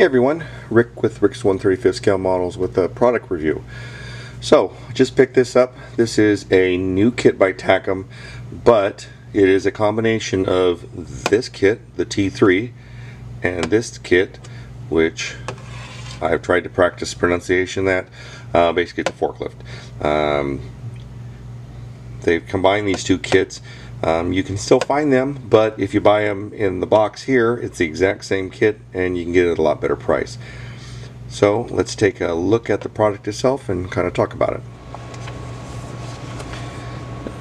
Hey everyone, Rick with Rick's 135th Scale Models with a product review. So, just picked this up. This is a new kit by Takom, but it is a combination of this kit, the T3, and this kit, which I've tried to practice pronunciation that, uh, basically a forklift. Um, they've combined these two kits um, you can still find them, but if you buy them in the box here, it's the exact same kit and you can get it at a lot better price. So let's take a look at the product itself and kind of talk about it.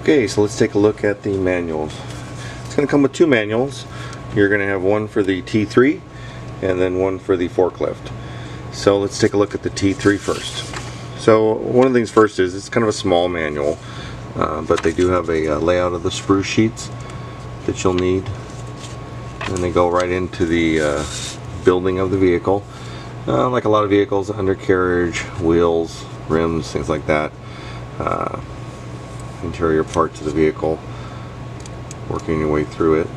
Okay, so let's take a look at the manuals. It's going to come with two manuals. You're going to have one for the T3 and then one for the forklift. So let's take a look at the T3 first. So one of the things first is it's kind of a small manual. Uh, but they do have a uh, layout of the sprue sheets that you'll need. And they go right into the uh, building of the vehicle. Uh, like a lot of vehicles undercarriage wheels rims things like that. Uh, interior parts of the vehicle working your way through it.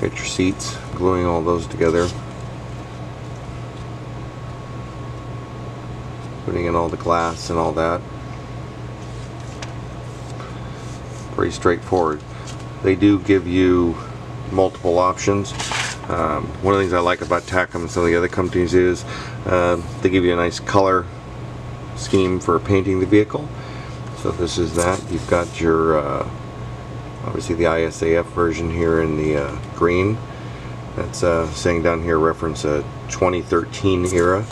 Get your seats gluing all those together putting in all the glass and all that. Pretty straightforward. They do give you multiple options. Um, one of the things I like about Takom and some of the other companies is uh, they give you a nice color scheme for painting the vehicle. So this is that. You've got your uh, obviously the ISAF version here in the uh, green. That's uh, saying down here reference a 2013 era.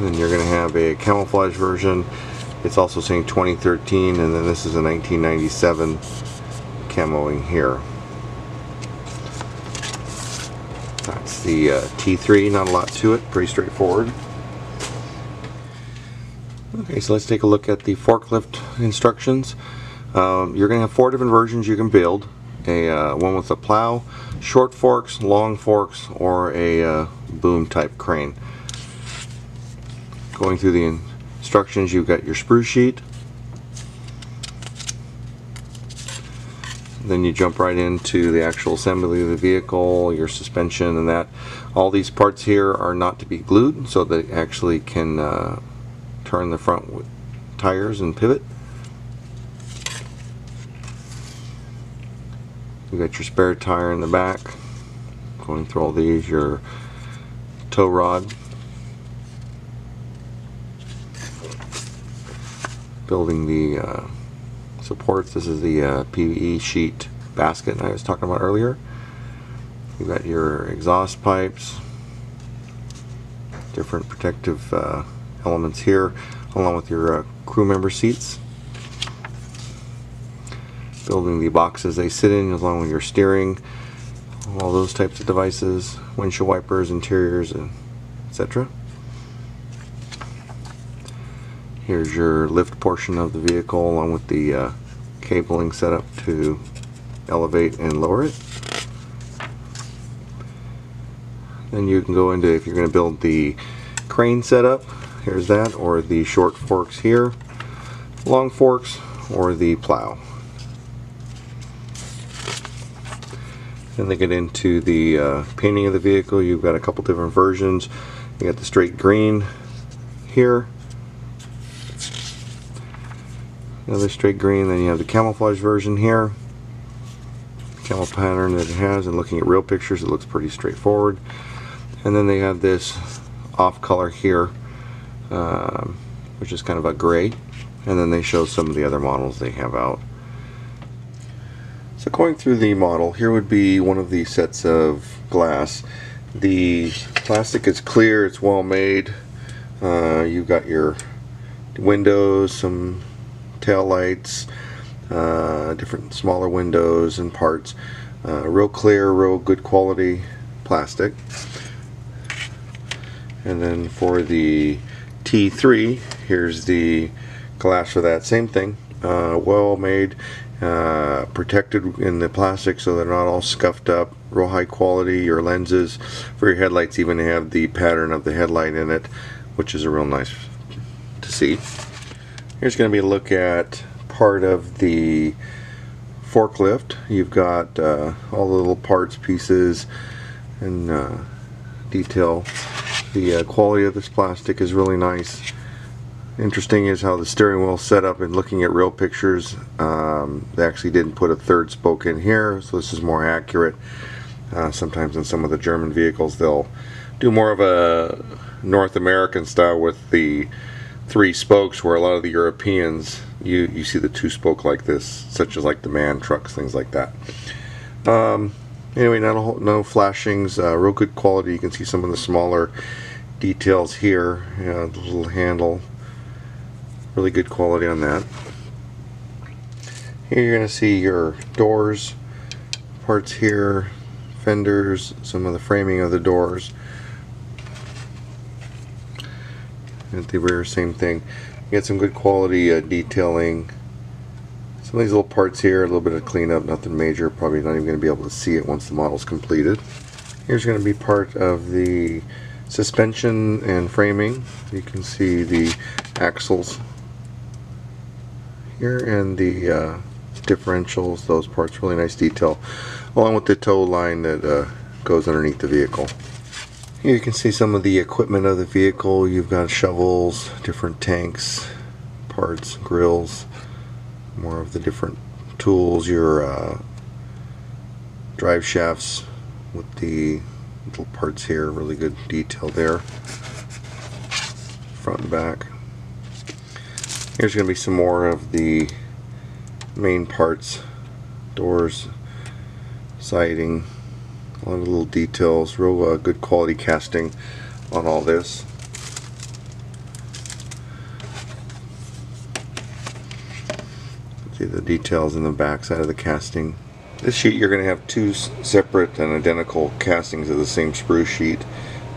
Then you're going to have a camouflage version. It's also saying 2013 and then this is a 1997 camoing here. That's the uh, T3, not a lot to it, pretty straightforward. Okay, so let's take a look at the forklift instructions. Um, you're going to have four different versions you can build. A uh, one with a plow, short forks, long forks, or a uh, boom type crane going through the instructions you've got your sprue sheet. Then you jump right into the actual assembly of the vehicle your suspension and that. All these parts here are not to be glued so they actually can uh, turn the front tires and pivot. You've got your spare tire in the back going through all these your tow rod building the uh, supports. This is the uh, PVE sheet basket I was talking about earlier. You've got your exhaust pipes, different protective uh, elements here, along with your uh, crew member seats. Building the boxes they sit in, along with your steering, all those types of devices, windshield wipers, interiors, etc. Here's your lift portion of the vehicle along with the uh, cabling set up to elevate and lower it. Then you can go into if you're going to build the crane setup, here's that, or the short forks here, long forks, or the plow. Then they get into the uh, painting of the vehicle. You've got a couple different versions. You got the straight green here, another straight green then you have the camouflage version here. Camel pattern that it has and looking at real pictures it looks pretty straightforward. And then they have this off color here um, which is kind of a gray. And then they show some of the other models they have out. So going through the model here would be one of the sets of glass. The plastic is clear it's well made. Uh, you've got your windows some tail lights, uh, different smaller windows and parts. Uh, real clear, real good quality plastic. And then for the T3, here's the glass for that. Same thing, uh, well made, uh, protected in the plastic so they're not all scuffed up. Real high quality. Your lenses for your headlights even have the pattern of the headlight in it, which is a real nice to see. Here's going to be a look at part of the forklift. You've got uh, all the little parts, pieces, and uh, detail. The uh, quality of this plastic is really nice. Interesting is how the steering wheel set up and looking at real pictures, um, they actually didn't put a third spoke in here, so this is more accurate. Uh, sometimes in some of the German vehicles they'll do more of a North American style with the three spokes where a lot of the Europeans you you see the two spoke like this such as like the MAN trucks things like that. Um, anyway no, no flashings uh, real good quality. You can see some of the smaller details here you know, the little handle. Really good quality on that. Here you're to see your doors parts here fenders some of the framing of the doors at the rear same thing. You get some good quality uh, detailing. Some of these little parts here a little bit of cleanup nothing major probably not even going to be able to see it once the model's completed. Here's going to be part of the suspension and framing. You can see the axles here and the uh, differentials those parts really nice detail along with the tow line that uh, goes underneath the vehicle here you can see some of the equipment of the vehicle. You've got shovels, different tanks, parts, grills, more of the different tools, your uh, drive shafts with the little parts here, really good detail there, front and back. Here's going to be some more of the main parts, doors, siding, a lot of little details, real uh, good quality casting on all this. See the details in the back side of the casting. This sheet you're going to have two separate and identical castings of the same sprue sheet.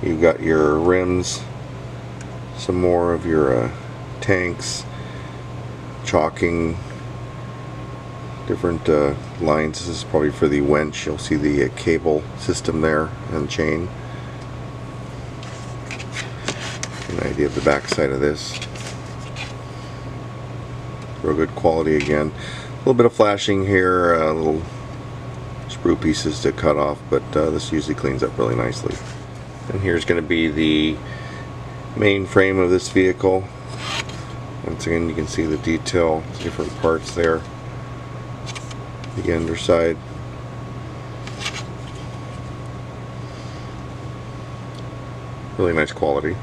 You've got your rims, some more of your uh, tanks, chalking, different uh, lines. This is probably for the winch. You'll see the uh, cable system there and chain. An idea of the back side of this. Real good quality again. A little bit of flashing here, uh, little sprue pieces to cut off, but uh, this usually cleans up really nicely. And here's going to be the main frame of this vehicle. Once again, you can see the detail, different parts there the underside. Really nice quality.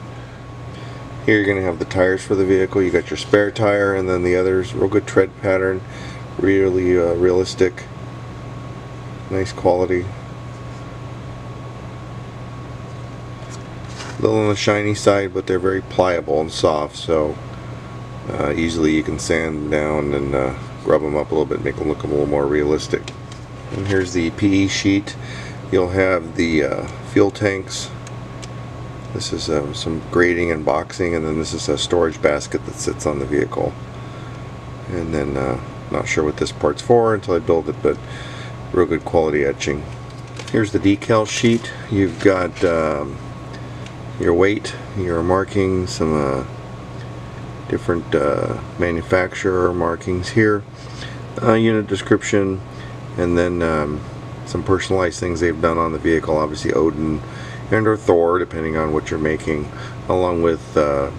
Here you're going to have the tires for the vehicle. You got your spare tire and then the others. Real good tread pattern. Really uh, realistic. Nice quality. A little on the shiny side, but they're very pliable and soft, so uh, easily you can sand down and uh, rub them up a little bit, make them look a little more realistic. And here's the PE sheet. You'll have the uh, fuel tanks. This is uh, some grading and boxing, and then this is a storage basket that sits on the vehicle. And then, uh, not sure what this part's for until I build it, but real good quality etching. Here's the decal sheet. You've got um, your weight, your marking, some uh, different uh, manufacturer markings here uh, unit description and then um, some personalized things they've done on the vehicle obviously Odin and or Thor depending on what you're making along with uh,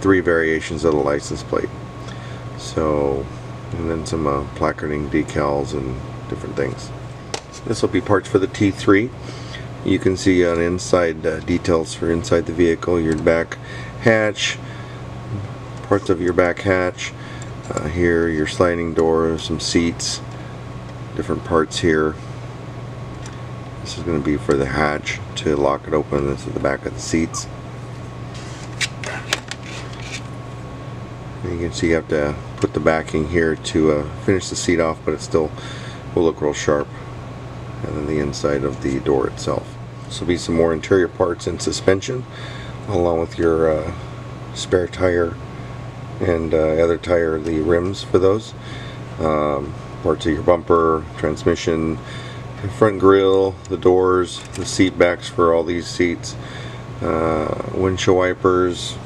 three variations of the license plate. So and then some uh, placarding decals and different things. This will be parts for the T3 you can see on inside uh, details for inside the vehicle your back hatch parts of your back hatch. Uh, here, your sliding door, some seats, different parts here. This is going to be for the hatch to lock it open. This is the back of the seats. And you can see you have to put the backing here to uh, finish the seat off, but it still will look real sharp. And then the inside of the door itself. This will be some more interior parts and suspension, along with your uh, spare tire and uh, other tire the rims for those um, parts of your bumper transmission front grille the doors the seat backs for all these seats uh, windshield wipers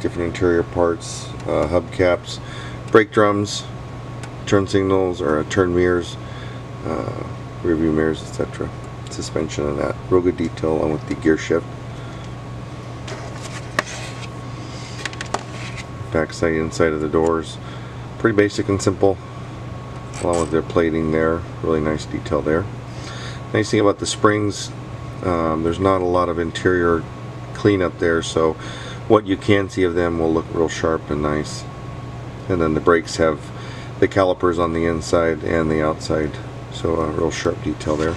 different interior parts uh, hubcaps brake drums turn signals or turn mirrors, uh, mirrors, etc. Suspension and that. Real good detail along with the gear shift. Backside inside of the doors. Pretty basic and simple. Along with their plating there. Really nice detail there. Nice thing about the springs, um, there's not a lot of interior cleanup there, so what you can see of them will look real sharp and nice. And then the brakes have the calipers on the inside and the outside, so a real sharp detail there.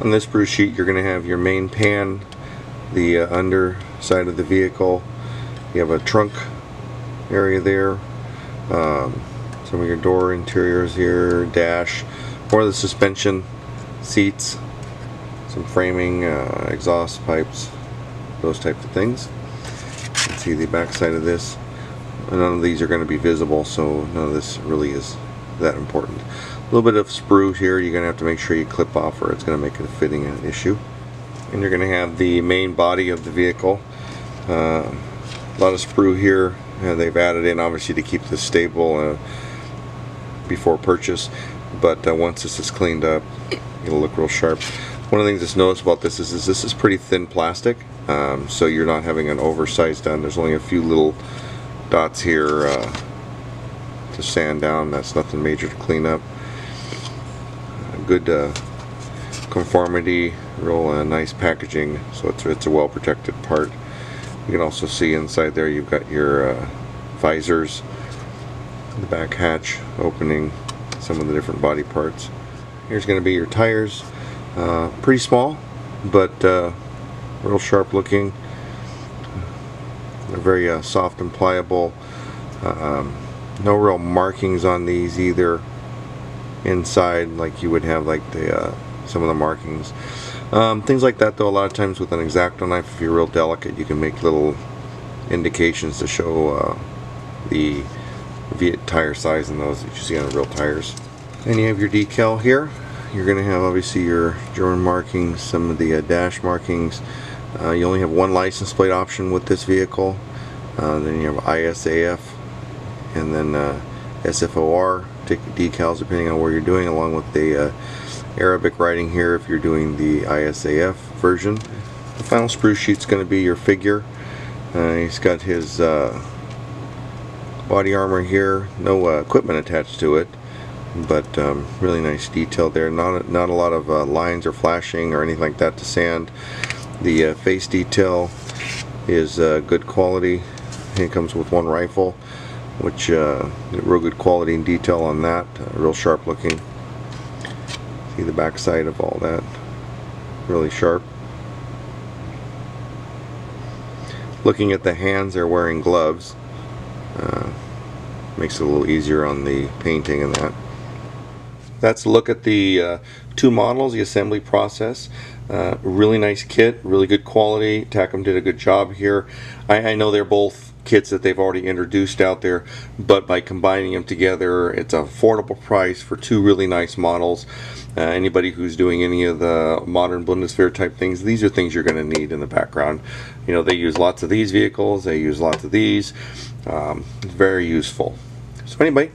On this sprue sheet, you're going to have your main pan, the uh, underside of the vehicle. You have a trunk area there. Um, some of your door interiors here, dash, more of the suspension seats, some framing, uh, exhaust pipes, those types of things. You can see the back side of this. None of these are going to be visible, so none of this really is that important. A little bit of sprue here, you're going to have to make sure you clip off or it's going to make it a fitting an issue. And you're going to have the main body of the vehicle. Uh, a lot of sprue here. and they've added in obviously to keep this stable uh, before purchase, but uh, once this is cleaned up, it'll look real sharp. One of the things that's noticed about this is, is this is pretty thin plastic, um, so you're not having an oversized done. There's only a few little dots here uh, to sand down. That's nothing major to clean up. good uh, conformity, real uh, nice packaging, so it's, it's a well protected part. You can also see inside there you've got your uh, visors, the back hatch opening, some of the different body parts. Here's going to be your tires. Uh, pretty small, but uh, real sharp looking. They're very uh, soft and pliable. Um, no real markings on these either inside like you would have like the uh, some of the markings. Um, things like that though a lot of times with an X-Acto knife if you're real delicate you can make little indications to show uh, the Viet tire size in those that you see on real tires. And you have your decal here. You're going to have obviously your German markings, some of the uh, dash markings. Uh, you only have one license plate option with this vehicle. Uh, then you have ISAF and then uh, SFOR decals depending on where you're doing along with the uh, Arabic writing here if you're doing the ISAF version. The final sprue sheet's going to be your figure. Uh, he's got his body armor here, no uh, equipment attached to it, but um, really nice detail there. Not not a lot of uh, lines or flashing or anything like that to sand. The uh, face detail is uh, good quality. It comes with one rifle, which uh, real good quality and detail on that. Uh, real sharp looking. See the back side of all that. Really sharp. Looking at the hands, they're wearing gloves. Uh, makes it a little easier on the painting and that. That's a look at the uh, two models, the assembly process. Uh, really nice kit, really good quality. Takom did a good job here. I, I, know they're both kits that they've already introduced out there, but by combining them together, it's an affordable price for two really nice models. Uh, anybody who's doing any of the modern Bundeswehr type things, these are things you're going to need in the background. You know, they use lots of these vehicles, they use lots of these. Um, very useful. So anyway,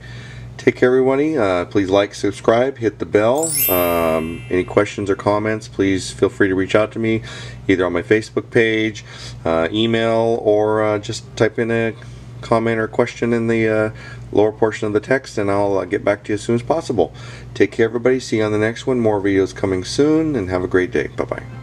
take care everybody. Uh, please like, subscribe, hit the bell. Um, any questions or comments, please feel free to reach out to me either on my Facebook page, uh, email, or uh, just type in a comment or question in the uh, lower portion of the text and I'll uh, get back to you as soon as possible. Take care everybody. See you on the next one. More videos coming soon and have a great day. Bye-bye.